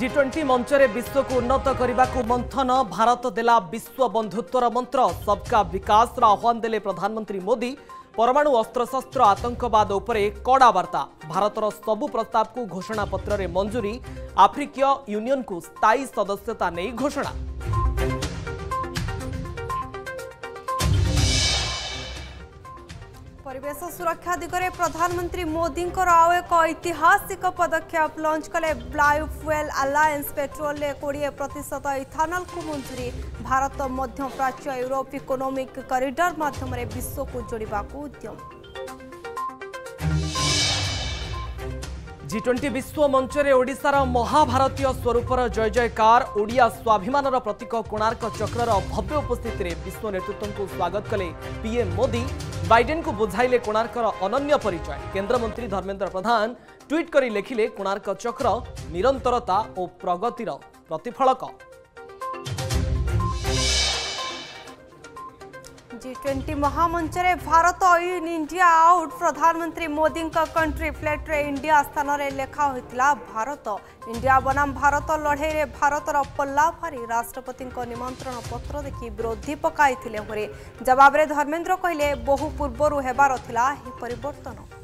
জি twenty ମଞ୍ଚରେ ବିଶ୍ୱକୁ ଉନ୍ନତ କରିବାକୁ ମନ୍ଥନ ଭାରତ ଦେଲା ବିଶ୍ୱ ବନ୍ଧୁତ୍ୱର ମନ୍ତ୍ର ସବକା ବିକାଶର ଆହ୍ୱାନ ଦେଲେ ପ୍ରଧାନମନ୍ତ୍ରୀ ମୋଦି ପରମାଣୁ ଅସ୍ତ୍ରଶସ୍ତ୍ର ଆତଙ୍କବାଦ ଉପରେ କଡ଼ା ବାର୍ତ୍ତା ଭାରତର ସବୁ ପ୍ରସ୍ତାବକୁ ଘୋଷଣାପତ୍ରରେ ମଞ୍ଜୁରୀ ଆଫ୍ରିକୀୟ ୟୁନିୟନକୁ ସ୍ଥାୟୀ ସଦସ୍ୟତା ନେଇ ଘୋଷଣା ପରିବେଶ ସୁରକ୍ଷା ଦିଗରେ ପ୍ରଧାନମନ୍ତ୍ରୀ ମୋଦିଙ୍କର ଆଉ ଏକ ଐତିହାସିକ ପଦକ୍ଷେପ ଲଞ୍ଚ କଲେ ବ୍ଲାୟୁ ଫୁଏଲ୍ ଆଲାଏନ୍ସ ପେଟ୍ରୋଲରେ କୋଡ଼ିଏ ପ୍ରତିଶତ ଇଥାନଲକୁ ମଞ୍ଜୁରୀ ଭାରତ ମଧ୍ୟପ୍ରାଚ୍ୟ ୟୁରୋପ ଇକୋନୋମିକ୍ କରିଡର ମାଧ୍ୟମରେ ବିଶ୍ୱକୁ ଯୋଡ଼ିବାକୁ ଉଦ୍ୟମ ଜି ଟ୍ୱେଣ୍ଟି ବିଶ୍ୱ ମଞ୍ଚରେ ଓଡ଼ିଶାର ମହାଭାରତୀୟ ସ୍ୱରୂପର ଜୟ ଜୟକାର ଓଡ଼ିଆ ସ୍ୱାଭିମାନର ପ୍ରତୀକ କୋଣାର୍କ ଚକ୍ରର ଭବ୍ୟ ଉପସ୍ଥିତିରେ ବିଶ୍ୱ ନେତୃତ୍ୱଙ୍କୁ ସ୍ୱାଗତ କଲେ ପିଏମ୍ ମୋଦି ବାଇଡେନ୍ଙ୍କୁ ବୁଝାଇଲେ କୋଣାର୍କର ଅନନ୍ୟ ପରିଚୟ କେନ୍ଦ୍ରମନ୍ତ୍ରୀ ଧର୍ମେନ୍ଦ୍ର ପ୍ରଧାନ ଟ୍ୱିଟ୍ କରି ଲେଖିଲେ କୋଣାର୍କ ଚକ୍ର ନିରନ୍ତରତା ଓ ପ୍ରଗତିର ପ୍ରତିଫଳକ ଜି ଟ୍ୱେଣ୍ଟି ମହାମଞ୍ଚରେ ଭାରତ ଇନ୍ ଇଣ୍ଡିଆ ଆଉଟ୍ ପ୍ରଧାନମନ୍ତ୍ରୀ ମୋଦିଙ୍କ କଣ୍ଟ୍ରି ଫ୍ଲେଟ୍ରେ ଇଣ୍ଡିଆ ସ୍ଥାନରେ ଲେଖା ହୋଇଥିଲା ଭାରତ ଇଣ୍ଡିଆ ବନାମ ଭାରତ ଲଢ଼େଇରେ ଭାରତର ପଲ୍ଲା ଭାରି ରାଷ୍ଟ୍ରପତିଙ୍କ ନିମନ୍ତ୍ରଣ ପତ୍ର ଦେଖି ବିରୋଧୀ ପକାଇଥିଲେ ପରେ ଜବାବରେ ଧର୍ମେନ୍ଦ୍ର କହିଲେ ବହୁ ପୂର୍ବରୁ ହେବାର ଥିଲା ଏହି ପରିବର୍ତ୍ତନ